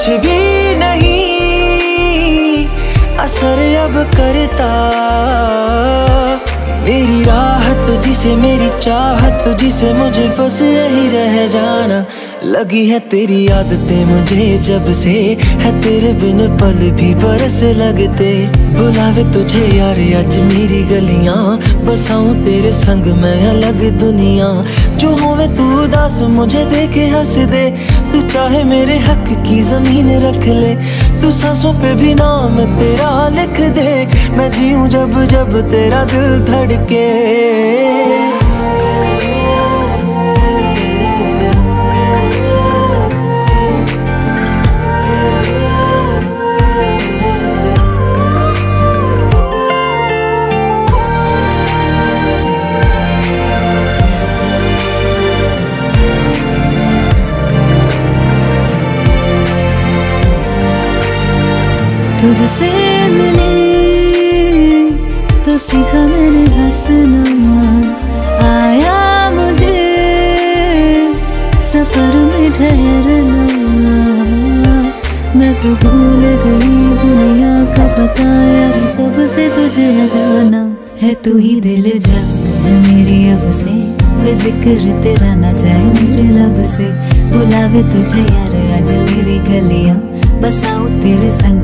कुछ भी नहीं। असर अब करता। मेरी राहत तुझी मेरी चाहत तुझी मुझे बस यही रह जाना। लगी है तेरी आदतें मुझे जब से, है तेरे बिन पल भी बरस लगते। बुलावे तुझे यार, आज मेरी गलियाँ बसाऊं तेरे संग मैं अलग दुनिया। जो होवे तू उदास, मुझे देखे हंस दे। तू चाहे मेरे हक की ज़मीन रख ले। तू सांसों पे भी नाम तेरा लिख दे। मैं जीऊं जब जब तेरा दिल धड़के। तुझसे मिले तो सीखा मैंने हंसना आया मुझे सफ़र में ठहरना मैं तो भूल गई दुनिया का पता यार जब से तुझे जाना है तू ही दिल जा। मेरी अब से वे ज़िक्र तेरा ना जाए, मेरे लब से बुलावे तुझे यार, आज मेरी गलियाँ बसाओ तेरे संग।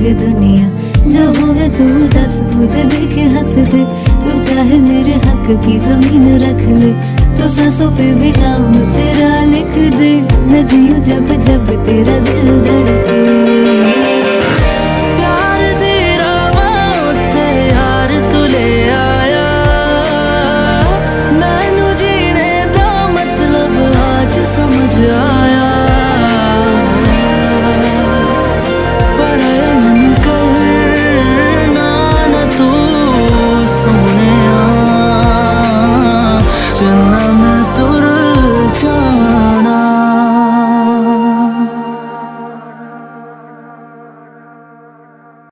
अलग दुनिया, जो हो तू दस, मुझे देख हंस दे। तू चाहे मेरे हक की ज़मीन रख ले। तो सांसों पे भी नाम तेरा लिख दे। मैं जियो जब जब तेरा दिल धड़के।